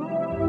Bye.